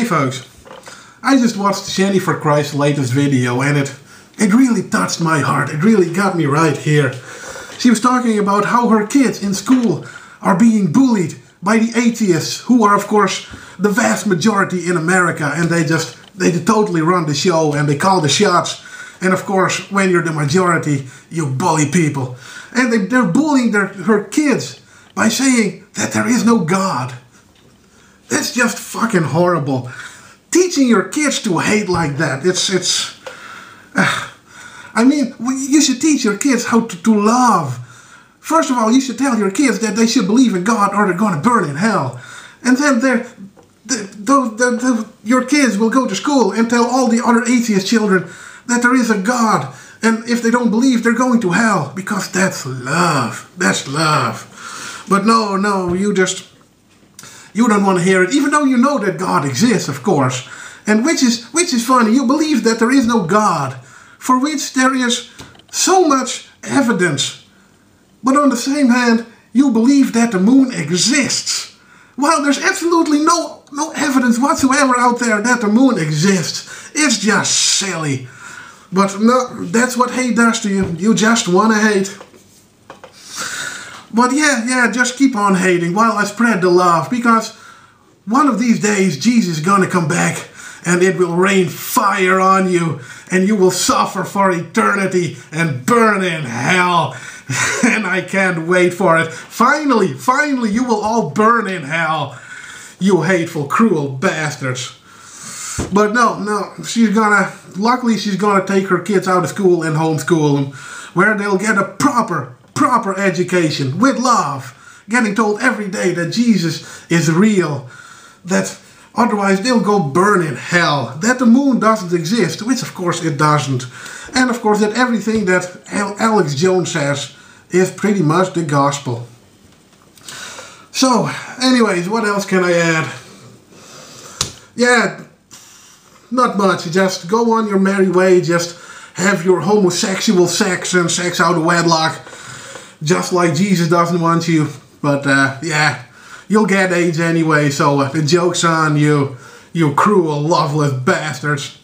Hey folks, I just watched Shanny ForChrist's latest video and it it really touched my heart. It really got me right here. She was talking about how her kids in school are being bullied by the atheists, who are of course the vast majority in America, and they just they totally run the show and they call the shots. And of course, when you're the majority, you bully people. And they, they're bullying their, her kids by saying that there is no God. That's just fucking horrible. Teaching your kids to hate like that, it's, it's, uh, I mean, you should teach your kids how to, to love. First of all, you should tell your kids that they should believe in God or they're going to burn in hell. And then they're, the, the, the, your kids will go to school and tell all the other atheist children that there is a God. And if they don't believe, they're going to hell because that's love. That's love. But no, no, you just you don't want to hear it, even though you know that God exists, of course. And which is which is funny, you believe that there is no God, for which there is so much evidence. But on the same hand, you believe that the moon exists. Well, there's absolutely no no evidence whatsoever out there that the moon exists. It's just silly. But no, that's what hate does to you. You just want to hate. But yeah, yeah, just keep on hating while I spread the love because one of these days Jesus is gonna come back and it will rain fire on you and you will suffer for eternity and burn in hell. and I can't wait for it. Finally, finally, you will all burn in hell. You hateful, cruel bastards. But no, no, she's gonna, luckily, she's gonna take her kids out of school and homeschool them where they'll get a proper proper education with love, getting told every day that Jesus is real, that otherwise they'll go burn in hell, that the moon doesn't exist, which of course it doesn't, and of course that everything that Alex Jones says is pretty much the gospel. So, anyways, what else can I add? Yeah, not much. Just go on your merry way. Just have your homosexual sex and sex out of wedlock just like Jesus doesn't want you. But uh, yeah, you'll get AIDS anyway, so uh, the joke's on you, you cruel, loveless bastards.